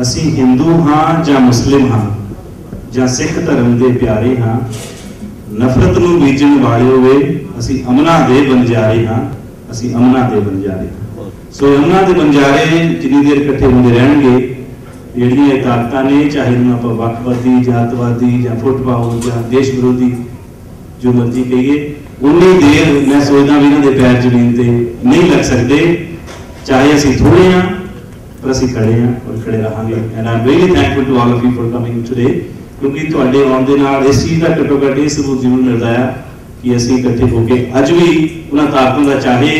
ਅਸੀਂ ਹਿੰਦੂ ਹਾਂ ਜਾਂ ਮੁਸਲਿਮ ਹਾਂ ਜਾਂ ਸਿੱਖ ਧਰਮ ਦੇ ਪਿਆਰੇ ਹਾਂ, ਨਫ਼ਰਤ ਨੂੰ ਬੀਜਣ ਵਾਲੇ ਵੇ ਅਸੀਂ ਅਮਨਾ ਦੇ ਬੰਜਾਰੇ ਹਾਂ, ਅਸੀਂ ਅਮਨਾ ਦੇ ਬੰਜਾਰੇ ਹਾਂ। ਸੋ ਅਮਨਾ ਦੇ ਬੰਜਾਰੇ ਜਿੰਨੀ ਦੇਰ ਇਕੱਠੇ ਹੁੰਦੇ ਰਹਿਣਗੇ, ਜਿਹੜੀਆਂ ਇਹ ਤਾਕਤਾਂ ਨੇ, ਚਾਹੇ ਉਹਨੂੰ ਆਪਾਂ ਵੱਖਵਾਦੀ, ਜਾਤਵਾਦੀ ਜਾਂ ਫੁੱਟਬਾਲ ਜਾਂ ਦੇਸ਼ ਵਿਰੋਧੀ ਜੋ ਮਰਜ਼ੀ ਕਹੀਏ, ਉਨੀ ਦੇਰ ਮੈਂ ਸੋਚਦਾ ਵੀ ਇਹਨਾਂ ਦੇ ਪੈਰ ਜ਼ਮੀਨ ਤੇ ਨਹੀਂ ਲੱਗ ਸਕਦੇ, ਚਾਹੇ ਅਸੀਂ ਥੋੜੇ ਹਾਂ ਪਰ ਅਸੀਂ ਖੜੇ ਹਾਂ ਔਰ ਖੜੇ ਰਹਾਂਗੇ। And I'm really thankful to all of you for coming today ਕਿਉਂਕਿ ਤੁਹਾਡੇ ਆਉਣ ਦੇ ਨਾਲ ਇਸ ਚੀਜ਼ ਦਾ ਘੱਟੋ ਘੱਟ ਇਹ ਸਬੂਤ ਜ਼ਰੂਰ ਮਿਲਦਾ ਆ ਕਿ ਅਸੀਂ ਇਕੱਠੇ ਹੋ ਕੇ ਅੱਜ ਵੀ ਉਹਨਾਂ ਤਾਕਤਾਂ ਦਾ ਚਾਹੇ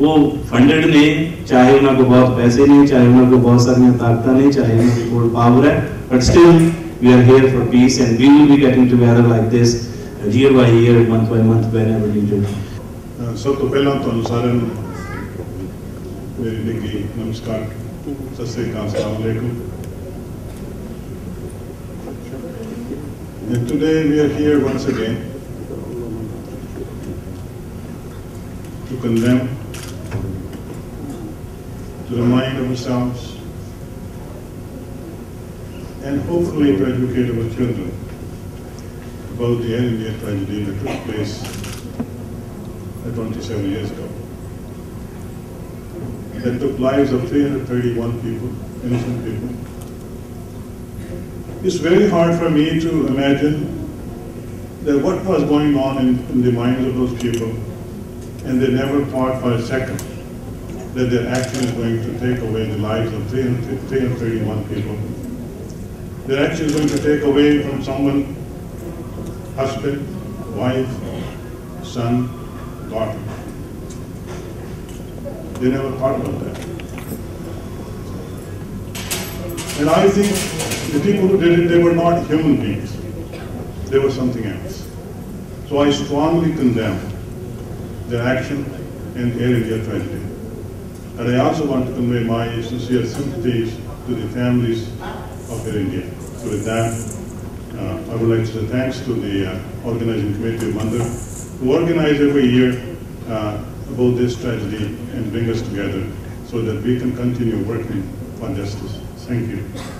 ਉਹ ਫੰਡਡ ਨੇ ਚਾਹੇ ਉਹਨਾਂ ਕੋਲ ਬਹੁਤ ਪੈਸੇ ਨਹੀਂ ਚਾਹੇ ਉਹਨਾਂ ਕੋਲ ਬਹੁਤ ਸਾਰੀਆਂ ਤਾਕਤਾਂ ਨਹੀਂ ਚਾਹੇ ਉਹਨਾਂ ਕੋਲ ਪਾਵਰ ਹੈ but still we are here for peace and we will be getting together like this uh, year by year month by month whenever needed uh ਸਭ ਤੋਂ ਪਹਿਲਾਂ ਤੁਹਾਨੂੰ ਸਾਰਿਆਂ ਨੂੰ ਮੇਰੀ ਨਿੱਘੀ ਨਮਸਕਾਰ ਸਤਿ ਸ੍ਰੀ ਅਕਾਲ ਅਸਲਾਮ ਅਲੈਕੁਮ And today we are here once again to condemn, to remind ourselves, and hopefully to educate our children about the Air India tragedy that took place uh, 27 years ago. That took lives of 331 people, innocent people. It's very hard for me to imagine that what was going on in, in the minds of those people, and they never thought for a second that their action is going to take away the lives of 300 331 people. Their action is going to take away from someone, husband, wife, son, daughter. They never thought about that. And I think the people who did it, they were not human beings. They were something else. So I strongly condemn their action in the Air India tragedy. And I also want to convey my sincere sympathies to the families of Air India. So with that, uh, I would like to say thanks to the uh, organizing committee of Mandar, who organize every year uh, about this tragedy and bring us together so that we can continue working on justice. Thank you.